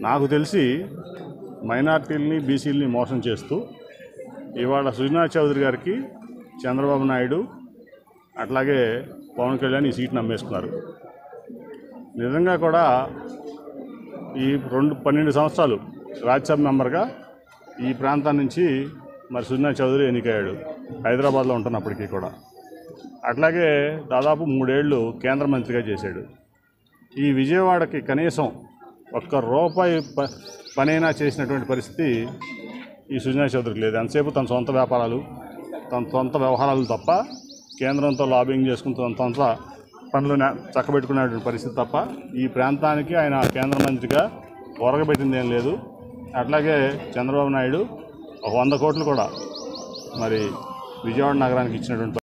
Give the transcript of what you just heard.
నాకు తెలిసి మైనార్టీలని బీసీలని మోసం చేస్తూ ఇవాళ సుజనా చౌదరి గారికి చంద్రబాబు నాయుడు అట్లాగే పవన్ కళ్యాణ్ ఈ సీట్ని అమ్మేసుకున్నారు. నిజంగా కూడా ఈ రెండు పన్నెండు సంవత్సరాలు రాజ్యసభ మెంబర్గా ఈ ప్రాంతం నుంచి మరి సుజనా చౌదరి ఎన్నికయ్యాడు హైదరాబాద్లో ఉంటున్నప్పటికీ కూడా. అట్లాగే దాదాపు మూడేళ్ళు కేంద్ర మంత్రిగా చేశాడు. ఈ విజయవాడకి కనీసం ఒక్క రూపాయి ప పనైనా చేసినటువంటి పరిస్థితి ఈ సుజనా చౌదరికి లేదు. ఎంతసేపు తన సొంత వ్యాపారాలు తన సొంత వ్యవహారాలు తప్ప కేంద్రంతో లాబింగ్ చేసుకుని తన సొంత పనులు చక్కబెట్టుకునేటువంటి పరిస్థితి తప్ప ఈ ప్రాంతానికి ఆయన కేంద్ర మంత్రిగా ఒరగబెట్టింది ఏం లేదు. అట్లాగే చంద్రబాబు నాయుడు ఒక వంద కోట్లు కూడా మరి విజయవాడ నగరానికి ఇచ్చినటువంటి